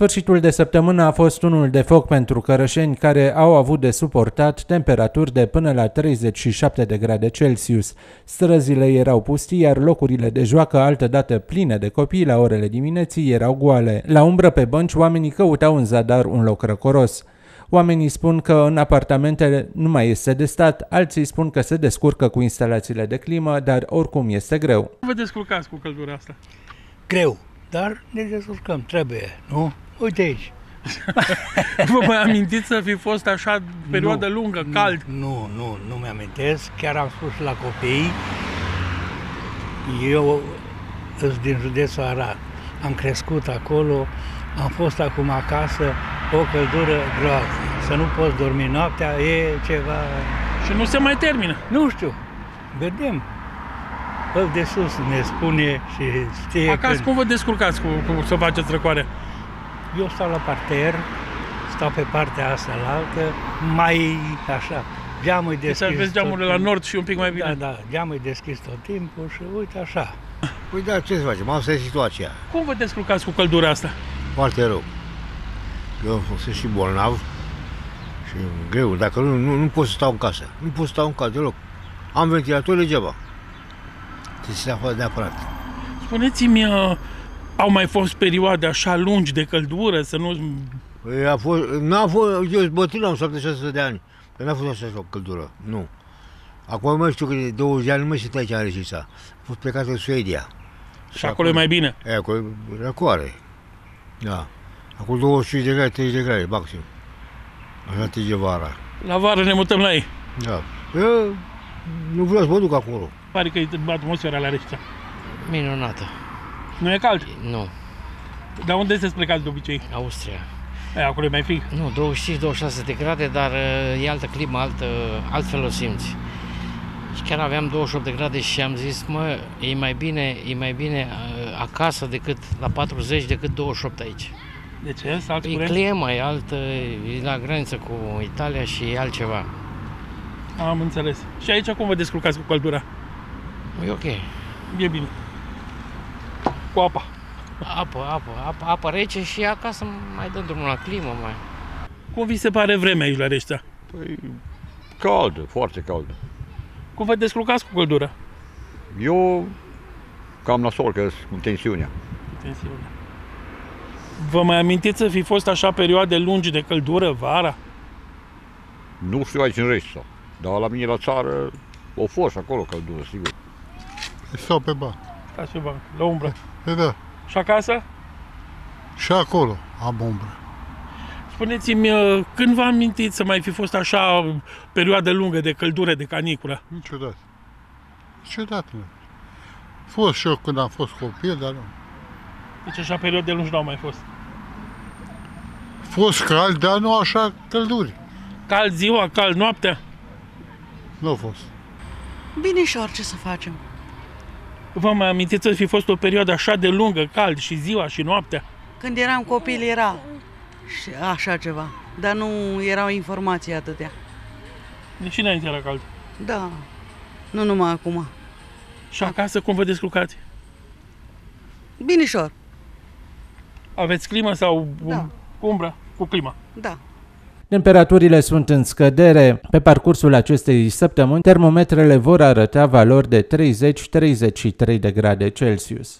Sfârșitul de săptămână a fost unul de foc pentru cărășeni care au avut de suportat temperaturi de până la 37 de grade Celsius. Străzile erau pustii, iar locurile de joacă altădată pline de copii la orele dimineții erau goale. La umbră pe bănci, oamenii căutau în zadar un loc răcoros. Oamenii spun că în apartamentele nu mai este de stat, alții spun că se descurcă cu instalațiile de climă, dar oricum este greu. Vă descurcați cu căldura asta? Greu, dar ne descurcăm, trebuie, nu? Uite aici. Vă mai amintiți să fi fost așa perioadă Nu, lungă, nu, cald? Nu, nu, nu mi-amintesc. Chiar am spus la copii, eu sunt din județul Arad. Am crescut acolo, am fost acum acasă, o căldură groază. Să nu poți dormi noaptea e ceva... Și nu se mai termină. Nu știu, vedem. Îl de sus ne spune și știe Acasă că... cum vă descurcați cu, cu să faceți răcoare? Eu stau la parter, stau pe partea asta la altă, mai așa, geamul e Deci deschis. aveți geamurile la tot nord și un pic mai bine. Da, da, geamul e deschis tot timpul și uite așa. Păi da, ce să facem? Asta e situația. Cum vă descurcați cu căldura asta? Foarte rău. Eu sunt și bolnav și greu. Dacă nu, nu, nu pot să stau în casă. Nu pot să stau în casă deloc. Am ventilator degeaba. Trebuie să se afară neapărat. Spuneți-mi, uh, au mai fost perioade așa lungi de căldură, să nu... Păi a fost, n-a fost, eu sunt bătrân, am 76 de ani. Păi n-a fost așa o căldură, nu. Acum mai știu că de 20 de ani nu mai sunt aici în Reșița. A fost plecat în Suedia. Și acolo e mai bine. E, acolo e răcoare. Da. Acolo 25 de grade, 30 de grade, maxim. Așa trece vara. La vară ne mutăm la ei. Da. Eu nu vreau să mă duc acolo. Pare că e atmosfera la Reșița. Minunată. Nu e cald? Nu, Dar unde sunteți plecați de obicei? Austria. E, acolo e mai frig. Nu, 25-26 de grade, dar uh, e altă climă, altă, altfel o simți. Și chiar aveam 28 de grade și am zis, mă, e mai bine, e mai bine uh, acasă decât la 40 decât 28 aici. De ce? Să alți E curent? clima, e altă, e la graniță cu Italia și e altceva. Am înțeles. Și aici cum vă descurcați cu căldura? E ok. E bine. Cu apa. Apă, apă, apă, apă rece și acasă mai dăm drumul la climă mai. Cum vi se pare vremea aici la Reșița? Păi, caldă, foarte caldă. Cum vă descurcați cu căldura? Eu cam nasol, că sunt cu tensiunea. Tensiune. Vă mai amintiți să fi fost așa perioade lungi de căldură vara? Nu știu aici în Reșița, dar la mine la țară o fost acolo căldură, sigur. Stau pe bani. Stați pe bancă, la umbră. E da. Și acasă? Și acolo am umbră. Spuneți-mi, uh, când vă amintiți să mai fi fost așa perioadă lungă de căldură, de caniculă? Niciodată. Niciodată nu. Fost și eu când am fost copil, dar nu. Deci așa perioade lungi nu au mai fost. Fost cald, dar nu așa călduri. Cald ziua, cald noaptea? Nu a fost. Binișor, ce să facem? Vă mai amintiți să fi fost o perioadă așa de lungă, cald și ziua și noaptea? Când eram copil era și așa ceva, dar nu erau informații atâtea. Deci și înainte era cald. Da, nu numai acum. Și acasă cum vă descurcați? Binișor, Aveți climă sau Da. umbră? Cu clima. da. Temperaturile sunt în scădere. Pe parcursul acestei săptămâni, termometrele vor arăta valori de 30-33 de grade Celsius.